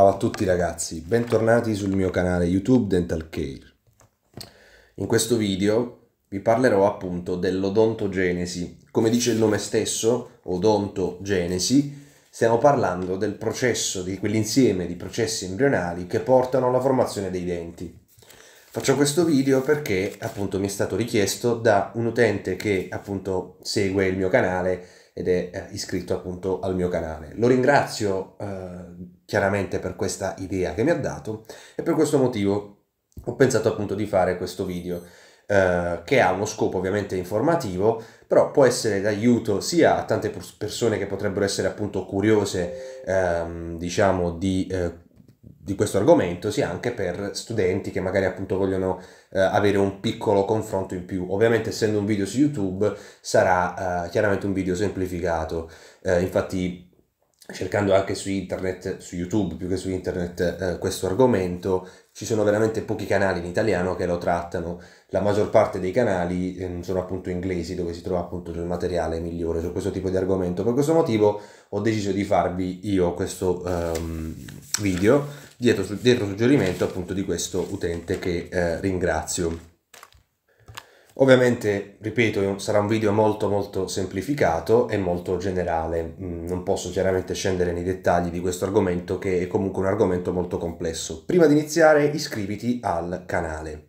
Ciao a tutti ragazzi, bentornati sul mio canale YouTube Dental Care. In questo video vi parlerò appunto dell'odontogenesi. Come dice il nome stesso, odontogenesi, stiamo parlando del processo, di quell'insieme di processi embrionali che portano alla formazione dei denti. Faccio questo video perché appunto mi è stato richiesto da un utente che appunto segue il mio canale ed è eh, iscritto appunto al mio canale. Lo ringrazio eh, chiaramente per questa idea che mi ha dato e per questo motivo ho pensato appunto di fare questo video eh, che ha uno scopo ovviamente informativo però può essere d'aiuto sia a tante persone che potrebbero essere appunto curiose ehm, diciamo di eh, di questo argomento sia anche per studenti che magari appunto vogliono eh, avere un piccolo confronto in più. Ovviamente essendo un video su YouTube sarà eh, chiaramente un video semplificato, eh, infatti cercando anche su internet, su YouTube più che su internet, eh, questo argomento, ci sono veramente pochi canali in italiano che lo trattano. La maggior parte dei canali eh, sono appunto inglesi, dove si trova appunto il materiale migliore su questo tipo di argomento. Per questo motivo ho deciso di farvi io questo um, video dietro, dietro suggerimento appunto di questo utente che eh, ringrazio. Ovviamente, ripeto, sarà un video molto molto semplificato e molto generale, mm, non posso chiaramente scendere nei dettagli di questo argomento che è comunque un argomento molto complesso. Prima di iniziare iscriviti al canale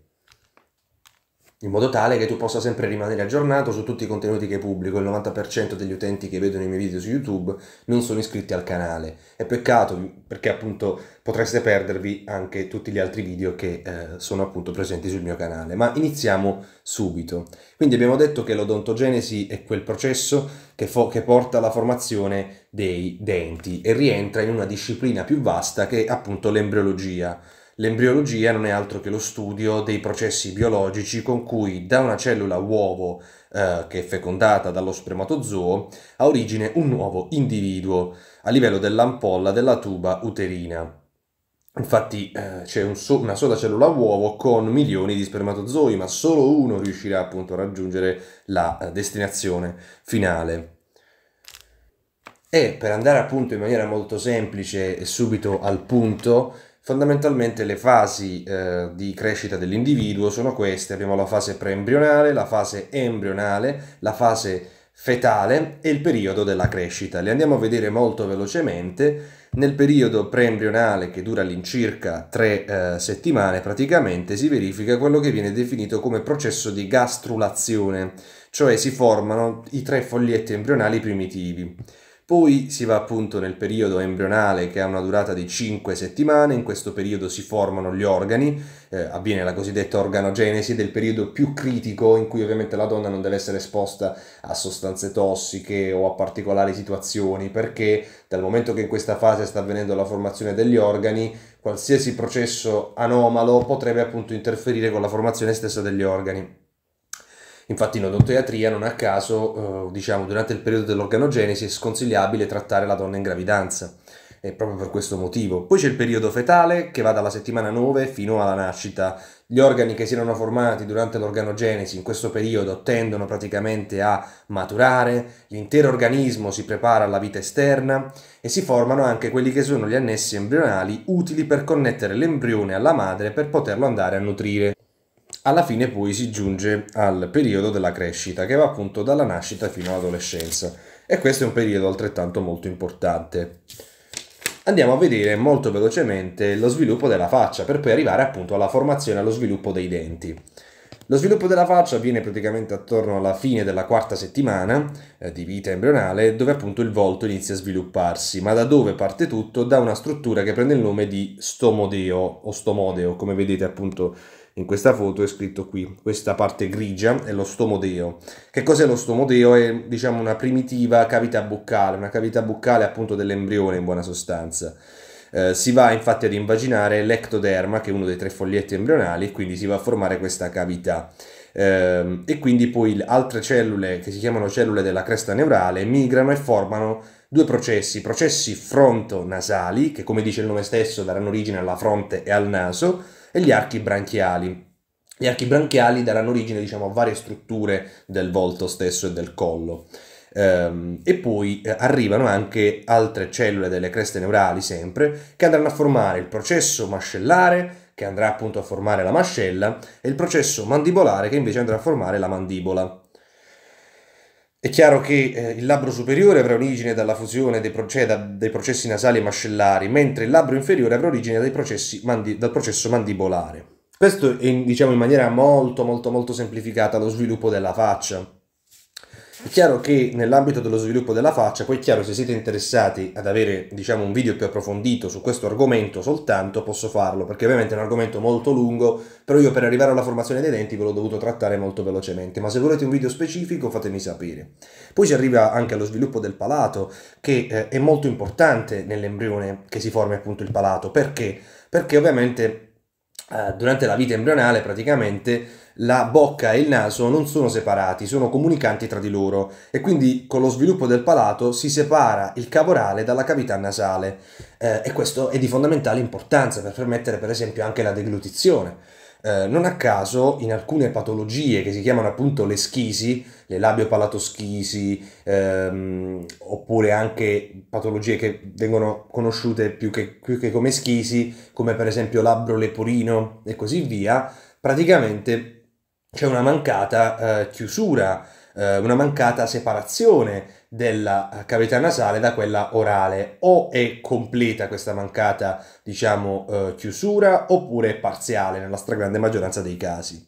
in modo tale che tu possa sempre rimanere aggiornato su tutti i contenuti che pubblico. Il 90% degli utenti che vedono i miei video su YouTube non sono iscritti al canale. È peccato perché appunto potreste perdervi anche tutti gli altri video che eh, sono appunto presenti sul mio canale. Ma iniziamo subito. Quindi abbiamo detto che l'odontogenesi è quel processo che, che porta alla formazione dei denti e rientra in una disciplina più vasta che è appunto l'embriologia L'embriologia non è altro che lo studio dei processi biologici con cui da una cellula uovo eh, che è fecondata dallo spermatozoo ha origine un nuovo individuo a livello dell'ampolla della tuba uterina. Infatti eh, c'è un so- una sola cellula uovo con milioni di spermatozoi, ma solo uno riuscirà appunto a raggiungere la eh, destinazione finale. E per andare appunto in maniera molto semplice e subito al punto, Fondamentalmente le fasi eh, di crescita dell'individuo sono queste, abbiamo la fase preembrionale, la fase embrionale, la fase fetale e il periodo della crescita. Le andiamo a vedere molto velocemente. Nel periodo preembrionale, che dura all'incirca tre eh, settimane, praticamente si verifica quello che viene definito come processo di gastrulazione, cioè si formano i tre foglietti embrionali primitivi. Poi si va appunto nel periodo embrionale che ha una durata di 5 settimane, in questo periodo si formano gli organi, eh, avviene la cosiddetta organogenesi del periodo più critico in cui ovviamente la donna non deve essere esposta a sostanze tossiche o a particolari situazioni perché dal momento che in questa fase sta avvenendo la formazione degli organi, qualsiasi processo anomalo potrebbe appunto interferire con la formazione stessa degli organi. Infatti in odontoiatria non a caso, eh, diciamo, durante il periodo dell'organogenesi è sconsigliabile trattare la donna in gravidanza, è proprio per questo motivo. Poi c'è il periodo fetale che va dalla settimana 9 fino alla nascita. Gli organi che si erano formati durante l'organogenesi in questo periodo tendono praticamente a maturare, l'intero organismo si prepara alla vita esterna e si formano anche quelli che sono gli annessi embrionali utili per connettere l'embrione alla madre per poterlo andare a nutrire. Alla fine poi si giunge al periodo della crescita, che va appunto dalla nascita fino all'adolescenza. E questo è un periodo altrettanto molto importante. Andiamo a vedere molto velocemente lo sviluppo della faccia, per poi arrivare appunto alla formazione e allo sviluppo dei denti. Lo sviluppo della faccia avviene praticamente attorno alla fine della quarta settimana eh, di vita embrionale, dove appunto il volto inizia a svilupparsi, ma da dove parte tutto? Da una struttura che prende il nome di stomodeo o stomodeo, come vedete appunto in questa foto è scritto qui, questa parte grigia è lo stomodeo. Che cos'è lo stomodeo? È diciamo una primitiva cavità buccale, una cavità buccale appunto dell'embrione in buona sostanza. Eh, si va infatti ad invaginare l'ectoderma, che è uno dei tre foglietti embrionali, e quindi si va a formare questa cavità. Eh, e quindi poi altre cellule, che si chiamano cellule della cresta neurale, migrano e formano due processi, processi frontonasali, che come dice il nome stesso daranno origine alla fronte e al naso, e gli archi branchiali. Gli archi branchiali daranno origine diciamo, a varie strutture del volto stesso e del collo. Ehm, e poi eh, arrivano anche altre cellule delle creste neurali sempre che andranno a formare il processo mascellare che andrà appunto a formare la mascella e il processo mandibolare che invece andrà a formare la mandibola. È chiaro che eh, il labbro superiore avrà origine dalla fusione dei, cioè da, dei, processi nasali e mascellari, mentre il labbro inferiore avrà origine mandi, dal processo mandibolare. Questo è diciamo in maniera molto molto molto semplificata lo sviluppo della faccia. È chiaro che nell'ambito dello sviluppo della faccia, poi è chiaro se siete interessati ad avere diciamo un video più approfondito su questo argomento soltanto posso farlo perché ovviamente è un argomento molto lungo, però io per arrivare alla formazione dei denti ve l'ho dovuto trattare molto velocemente, ma se volete un video specifico fatemi sapere. Poi si arriva anche allo sviluppo del palato che eh, è molto importante nell'embrione che si formi appunto il palato, perché? Perché ovviamente eh, durante la vita embrionale praticamente la bocca e il naso non sono separati, sono comunicanti tra di loro e quindi con lo sviluppo del palato si separa il cavo orale dalla cavità nasale eh, e questo è di fondamentale importanza per permettere per esempio anche la deglutizione. Eh, non a caso in alcune patologie che si chiamano appunto le schisi, le labiopalatoschisi, ehm, oppure anche patologie che vengono conosciute più che, più che come schisi, come per esempio labbro leporino e così via, praticamente c'è una mancata eh, chiusura, eh, una mancata separazione della cavità nasale da quella orale. O è completa questa mancata, diciamo, eh, chiusura oppure è parziale nella stragrande maggioranza dei casi.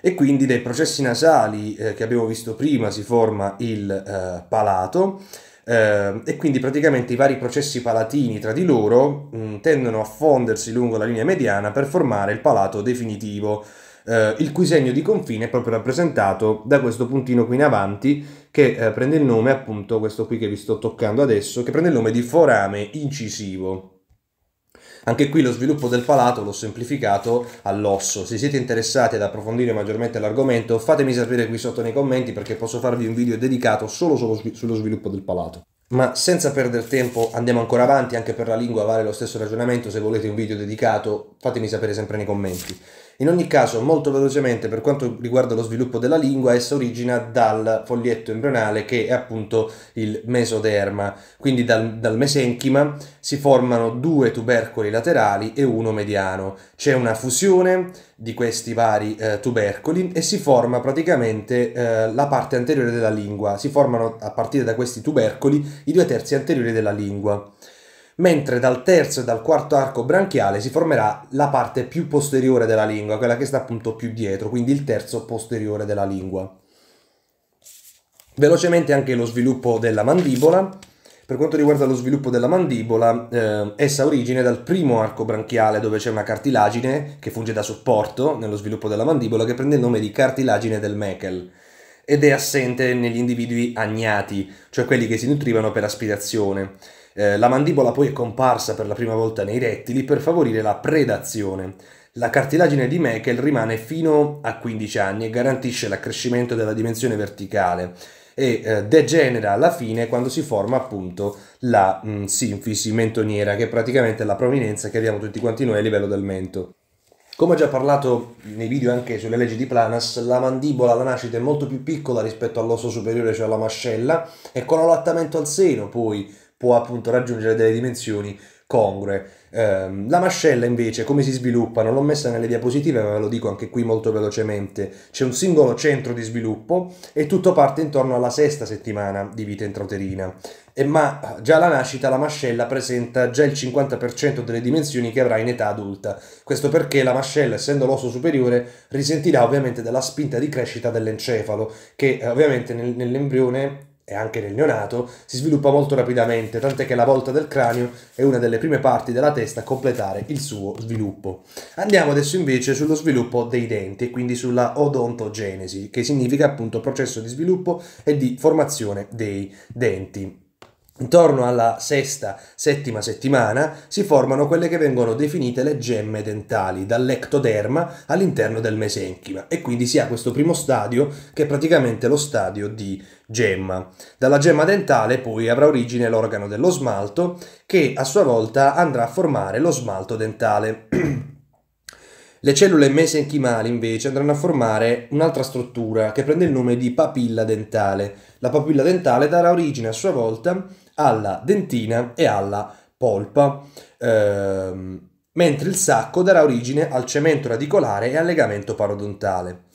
E quindi dai processi nasali eh, che abbiamo visto prima si forma il eh, palato. E quindi praticamente i vari processi palatini tra di loro mh, tendono a fondersi lungo la linea mediana per formare il palato definitivo, eh, il cui segno di confine è proprio rappresentato da questo puntino qui in avanti che eh, prende il nome appunto questo qui che vi sto toccando adesso che prende il nome di forame incisivo anche qui lo sviluppo del palato l'ho semplificato all'osso. Se siete interessati ad approfondire maggiormente l'argomento, fatemi sapere qui sotto nei commenti perché posso farvi un video dedicato solo sullo sviluppo del palato. Ma senza perdere tempo andiamo ancora avanti, anche per la lingua vale lo stesso ragionamento, se volete un video dedicato fatemi sapere sempre nei commenti. In ogni caso, molto velocemente, per quanto riguarda lo sviluppo della lingua, essa origina dal foglietto embrionale che è appunto il mesoderma. Quindi dal, dal mesenchima si formano due tubercoli laterali e uno mediano. C'è una fusione di questi vari eh, tubercoli e si forma praticamente eh, la parte anteriore della lingua. Si formano a partire da questi tubercoli i due terzi anteriori della lingua mentre dal terzo e dal quarto arco branchiale si formerà la parte più posteriore della lingua, quella che sta appunto più dietro, quindi il terzo posteriore della lingua. Velocemente anche lo sviluppo della mandibola. Per quanto riguarda lo sviluppo della mandibola, eh, essa ha origine dal primo arco branchiale dove c'è una cartilagine che funge da supporto nello sviluppo della mandibola che prende il nome di cartilagine del Meckel ed è assente negli individui agnati, cioè quelli che si nutrivano per aspirazione. Eh, la mandibola poi è comparsa per la prima volta nei rettili per favorire la predazione. La cartilagine di Meckel rimane fino a 15 anni e garantisce l'accrescimento della dimensione verticale e eh, degenera alla fine quando si forma appunto la mh, mm, sinfisi mentoniera che è praticamente la prominenza che abbiamo tutti quanti noi a livello del mento. Come ho già parlato nei video anche sulle leggi di Planas, la mandibola alla nascita è molto più piccola rispetto all'osso superiore, cioè alla mascella, e con allattamento al seno poi può appunto raggiungere delle dimensioni congrue. Eh, la mascella invece come si sviluppa? Non l'ho messa nelle diapositive ma ve lo dico anche qui molto velocemente. C'è un singolo centro di sviluppo e tutto parte intorno alla sesta settimana di vita intrauterina. E ma già alla nascita la mascella presenta già il 50% delle dimensioni che avrà in età adulta. Questo perché la mascella, essendo l'osso superiore, risentirà ovviamente della spinta di crescita dell'encefalo, che eh, ovviamente nel, nell'embrione e anche nel neonato, si sviluppa molto rapidamente, tant'è che la volta del cranio è una delle prime parti della testa a completare il suo sviluppo. Andiamo adesso invece sullo sviluppo dei denti, e quindi sulla odontogenesi, che significa appunto processo di sviluppo e di formazione dei denti. Intorno alla sesta, settima settimana si formano quelle che vengono definite le gemme dentali dall'ectoderma all'interno del mesenchima e quindi si ha questo primo stadio che è praticamente lo stadio di gemma. Dalla gemma dentale poi avrà origine l'organo dello smalto che a sua volta andrà a formare lo smalto dentale. Le cellule mesenchimali invece andranno a formare un'altra struttura che prende il nome di papilla dentale. La papilla dentale darà origine a sua volta alla dentina e alla polpa, ehm, mentre il sacco darà origine al cemento radicolare e al legamento parodontale.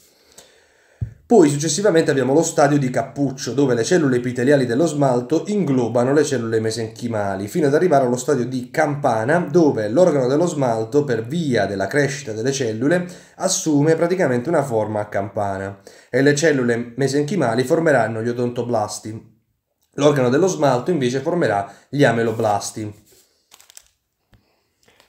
Poi successivamente abbiamo lo stadio di cappuccio, dove le cellule epiteliali dello smalto inglobano le cellule mesenchimali, fino ad arrivare allo stadio di campana, dove l'organo dello smalto, per via della crescita delle cellule, assume praticamente una forma a campana e le cellule mesenchimali formeranno gli odontoblasti. L'organo dello smalto invece formerà gli ameloblasti.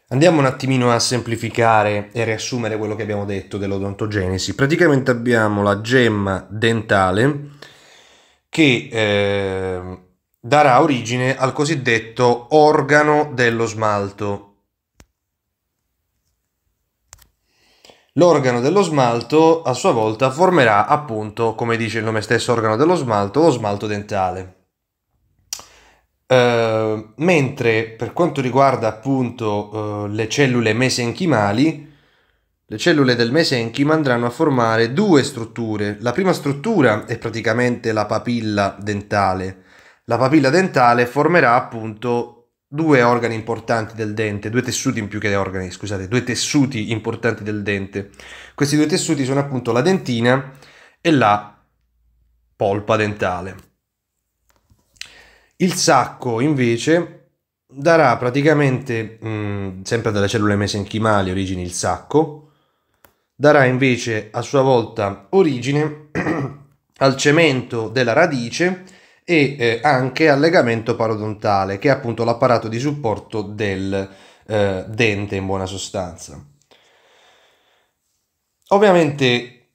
Andiamo un attimino a semplificare e riassumere quello che abbiamo detto dell'odontogenesi. Praticamente abbiamo la gemma dentale che eh, darà origine al cosiddetto organo dello smalto. L'organo dello smalto a sua volta formerà appunto, come dice il nome stesso organo dello smalto, lo smalto dentale. Uh, mentre per quanto riguarda appunto uh, le cellule mesenchimali, le cellule del mesenchima andranno a formare due strutture. La prima struttura è praticamente la papilla dentale. La papilla dentale formerà appunto due organi importanti del dente, due tessuti in più che organi, scusate, due tessuti importanti del dente. Questi due tessuti sono appunto la dentina e la polpa dentale. Il sacco invece darà praticamente, mh, mm, sempre dalle cellule mesenchimali, origine il sacco, darà invece a sua volta origine al cemento della radice e eh, anche al legamento parodontale, che è appunto l'apparato di supporto del eh, dente in buona sostanza. Ovviamente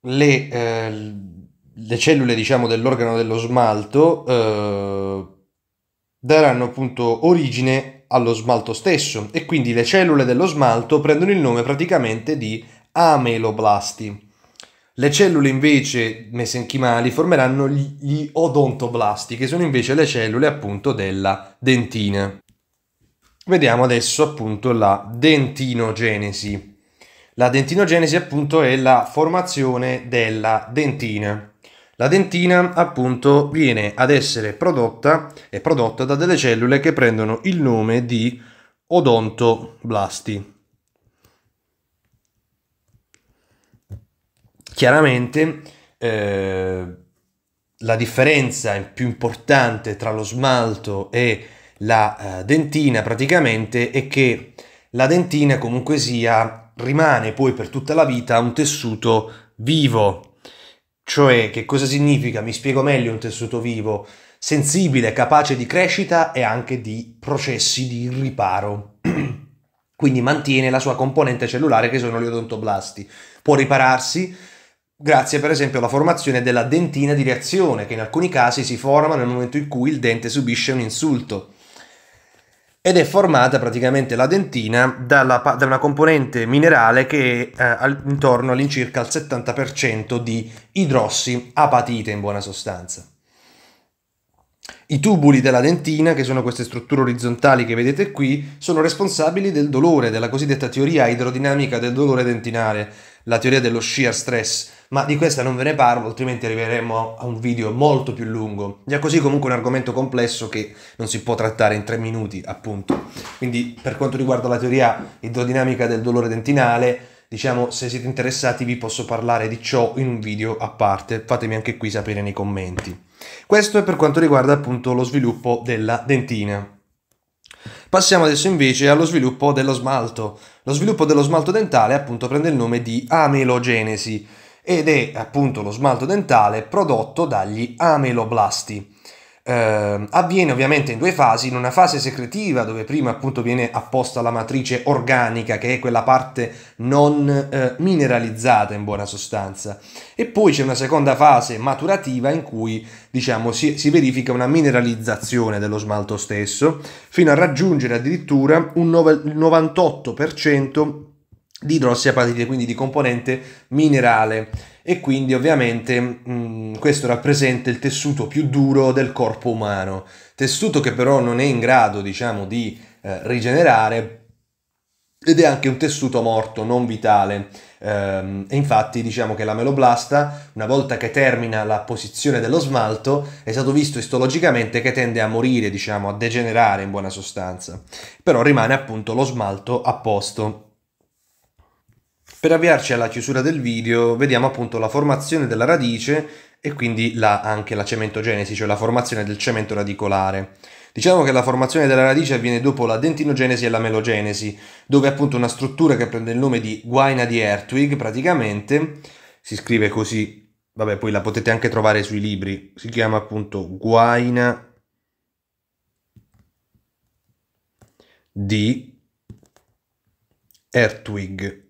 le, eh, le cellule diciamo, dell'organo dello smalto eh, daranno appunto origine allo smalto stesso e quindi le cellule dello smalto prendono il nome praticamente di ameloblasti. Le cellule invece mesenchimali formeranno gli, odontoblasti, che sono invece le cellule appunto della dentina. Vediamo adesso appunto la dentinogenesi. La dentinogenesi appunto è la formazione della dentina. La dentina appunto viene ad essere prodotta e prodotta da delle cellule che prendono il nome di odontoblasti. Chiaramente eh, la differenza più importante tra lo smalto e la eh, dentina praticamente è che la dentina comunque sia rimane poi per tutta la vita un tessuto vivo cioè, che cosa significa? Mi spiego meglio un tessuto vivo. Sensibile, capace di crescita e anche di processi di riparo. Quindi mantiene la sua componente cellulare che sono gli odontoblasti. Può ripararsi grazie per esempio alla formazione della dentina di reazione, che in alcuni casi si forma nel momento in cui il dente subisce un insulto ed è formata praticamente la dentina dalla, da una componente minerale che è eh, intorno all'incirca al 70% di idrossi apatite in buona sostanza. I tubuli della dentina, che sono queste strutture orizzontali che vedete qui, sono responsabili del dolore, della cosiddetta teoria idrodinamica del dolore dentinale, la teoria dello shear stress, ma di questa non ve ne parlo, altrimenti arriveremo a un video molto più lungo. Già così comunque un argomento complesso che non si può trattare in tre minuti, appunto. Quindi per quanto riguarda la teoria idrodinamica del dolore dentinale, diciamo se siete interessati vi posso parlare di ciò in un video a parte, fatemi anche qui sapere nei commenti. Questo è per quanto riguarda appunto lo sviluppo della dentina. Passiamo adesso invece allo sviluppo dello smalto. Lo sviluppo dello smalto dentale appunto prende il nome di amelogenesi ed è appunto lo smalto dentale prodotto dagli ameloblasti. Eh, avviene ovviamente in due fasi, in una fase secretiva dove prima appunto viene apposta la matrice organica che è quella parte non eh, mineralizzata in buona sostanza. E poi c'è una seconda fase maturativa in cui diciamo si, si verifica una mineralizzazione dello smalto stesso fino a raggiungere addirittura un 98% di idrossiapatite, quindi di componente minerale e quindi ovviamente mh, mm, questo rappresenta il tessuto più duro del corpo umano, tessuto che però non è in grado diciamo di eh, rigenerare ed è anche un tessuto morto, non vitale. Ehm, e infatti diciamo che la meloblasta, una volta che termina la posizione dello smalto, è stato visto istologicamente che tende a morire, diciamo, a degenerare in buona sostanza. Però rimane appunto lo smalto a posto. Per avviarci alla chiusura del video, vediamo appunto la formazione della radice e quindi la, anche la cementogenesi, cioè la formazione del cemento radicolare. Diciamo che la formazione della radice avviene dopo la dentinogenesi e la melogenesi, dove appunto una struttura che prende il nome di guaina di Hertwig praticamente, si scrive così, vabbè poi la potete anche trovare sui libri, si chiama appunto guaina di Hertwig.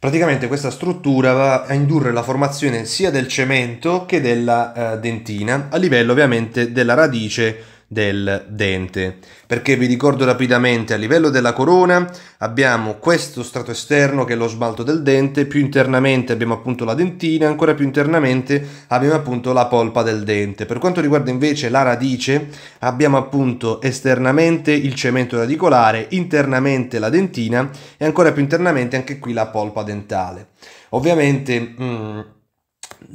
Praticamente questa struttura va a indurre la formazione sia del cemento che della eh, dentina, a livello ovviamente della radice del dente. Perché vi ricordo rapidamente, a livello della corona abbiamo questo strato esterno che è lo smalto del dente, più internamente abbiamo appunto la dentina, ancora più internamente abbiamo appunto la polpa del dente. Per quanto riguarda invece la radice, abbiamo appunto esternamente il cemento radicolare, internamente la dentina e ancora più internamente anche qui la polpa dentale. Ovviamente... Mm,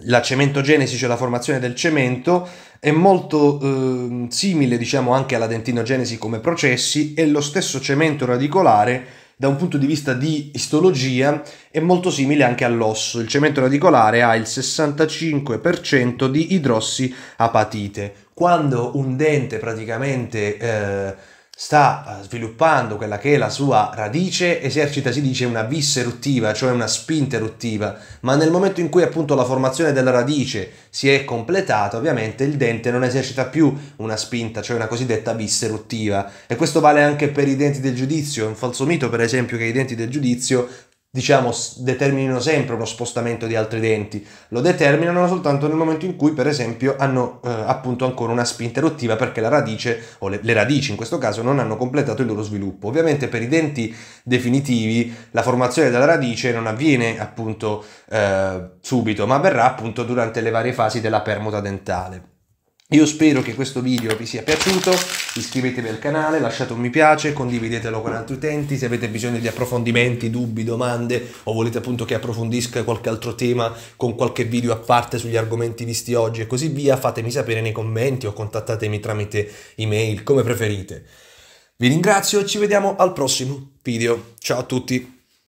la cementogenesi, cioè la formazione del cemento, è molto eh, simile diciamo anche alla dentinogenesi come processi e lo stesso cemento radicolare da un punto di vista di istologia è molto simile anche all'osso. Il cemento radicolare ha il 65% di idrossiapatite. Quando un dente praticamente eh, sta eh, sviluppando quella che è la sua radice, esercita, si dice, una vis eruttiva, cioè una spinta eruttiva, ma nel momento in cui appunto la formazione della radice si è completata, ovviamente il dente non esercita più una spinta, cioè una cosiddetta vis eruttiva. E questo vale anche per i denti del giudizio, è un falso mito per esempio che i denti del giudizio diciamo, determinino sempre uno spostamento di altri denti, lo determinano soltanto nel momento in cui, per esempio, hanno eh, appunto ancora una spinta eruttiva perché la radice, o le, le, radici in questo caso, non hanno completato il loro sviluppo. Ovviamente per i denti definitivi la formazione della radice non avviene appunto eh, subito, ma avverrà appunto durante le varie fasi della permuta dentale. Io spero che questo video vi sia piaciuto, iscrivetevi al canale, lasciate un mi piace, condividetelo con altri utenti, se avete bisogno di approfondimenti, dubbi, domande o volete appunto che approfondisca qualche altro tema con qualche video a parte sugli argomenti visti oggi e così via, fatemi sapere nei commenti o contattatemi tramite email, come preferite. Vi ringrazio e ci vediamo al prossimo video. Ciao a tutti!